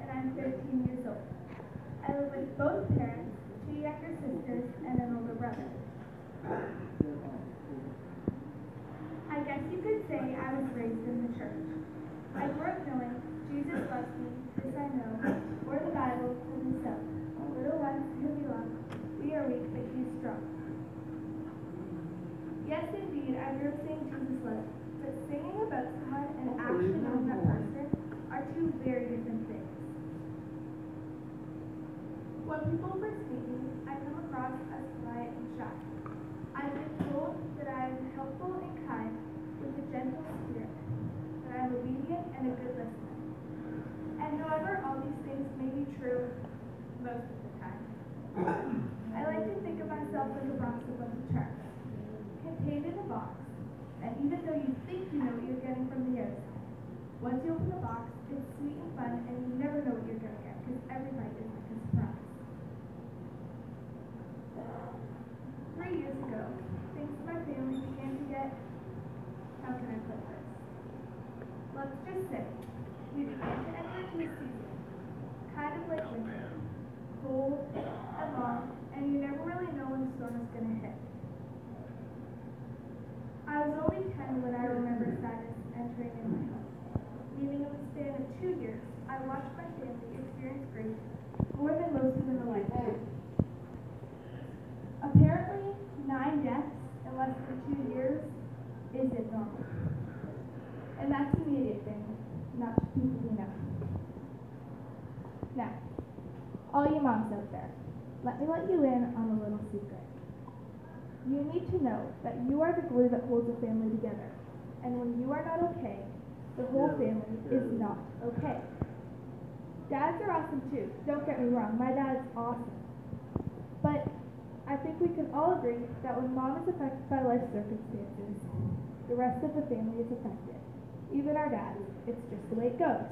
and I'm 13 years old. I live with both parents, two younger sisters, and an older brother. I guess you could say I was raised in the church. I grew up knowing Jesus loves me, this I know, or the Bible told me so. Little ones whom he loves, we are weak, but he is strong. Yes, indeed, I grew up saying Jesus loves, but singing about someone and actually knowing that person are two very different things. When people first meet me, I come across as quiet and shy. I've been told that I am helpful and kind with a gentle spirit, that I am obedient and good listener. And however all these things may be true most of the time, I like to think of myself as a box of lucky charms, contained in a box, and even though you think you know what you're getting from the outside, once you open the box, it's sweet and fun, and you never know what you're going to get because every bite is like a surprise. Three years ago, things in my family began to get, how can I put this? Let's just say, we began to enter into a season, kind of like winter, cold and long, and you never really know when the storm is going to hit. I was only 10 when I remember sadness entering in my home. Meaning in the span of two years, I watched my family experience grief more than most of in a lifetime. Apparently, nine deaths in less than two years isn't normal. And that's immediate family, not just people we know. Now, all you moms out there, let me let you in on a little secret. You need to know that you are the glue that holds a family together. And when you are not okay, the whole family is not okay. Dads are awesome too, don't get me wrong, my dad's awesome. But I think we can all agree that when mom is affected by life circumstances, the rest of the family is affected. Even our dads, it's just the way it goes.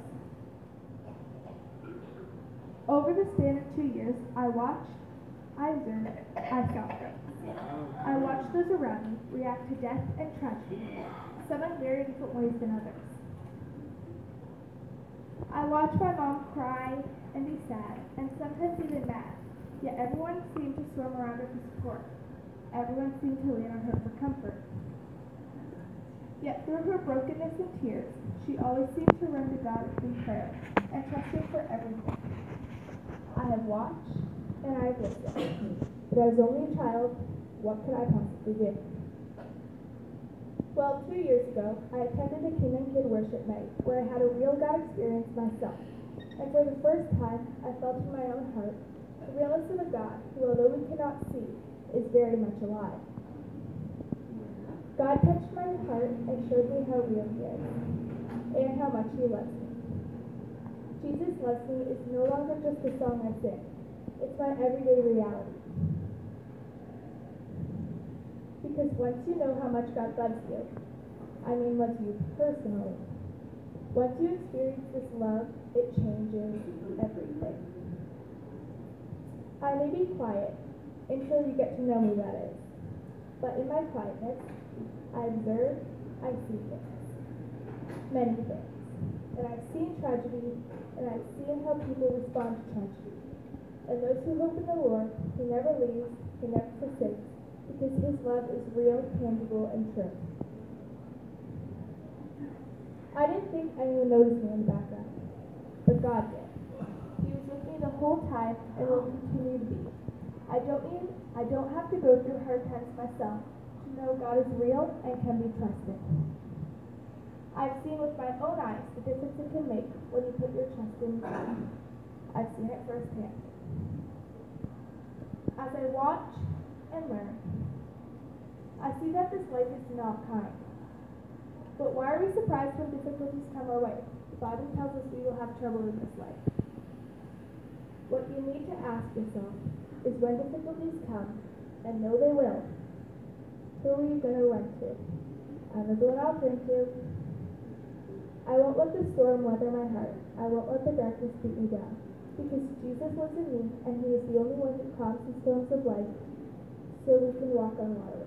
Over the span of two years, I watched, I observed, I things. I watched those around me react to death and tragedy, some in very different ways than others. I watched my mom cry and be sad, and sometimes even mad, yet everyone seemed to swarm around her for support. Everyone seemed to lean on her for comfort. Yet through her brokenness and tears, she always seemed to run to God in prayer and trust Him for everything. I have watched and I have listened, but I was only a child. What could I possibly do? Well, two years ago, I attended a Kingdom Kid worship night where I had a real God experience myself. And for the first time, I felt in my own heart the realness of a God who, although we cannot see, is very much alive. God touched my heart and showed me how real He is and how much He loves me. Jesus Loves Me is no longer just a song I sing, it's my everyday reality. Because once you know how much God loves you, I mean loves you personally, once you experience this love, it changes everything. I may be quiet until you get to know me, that is. But in my quietness, I observe, I see things. Many things. And I've seen tragedy, and I've seen how people respond to tragedy. And those who hope in the Lord, He never leaves, He never forsakes, because His love is real, tangible, and true. I didn't think anyone noticed me in the background, but God did. He was with me the whole time and will continue to be. I don't need, I don't have to go through hard times myself know God is real and can be trusted. I've seen with my own eyes the difference it can make when you put your trust in God. I've seen it firsthand. As I watch and learn, I see that this life is not kind. But why are we surprised when difficulties come our way? The Bible tells us we will have trouble in this life. What you need to ask yourself is when difficulties come, and know they will, are you going to? I'm the one I'll turn to. I won't let the storm weather my heart. I won't let the darkness beat me down. Because Jesus lives in me, and He is the only one who calms the storms of life, so we can walk on water.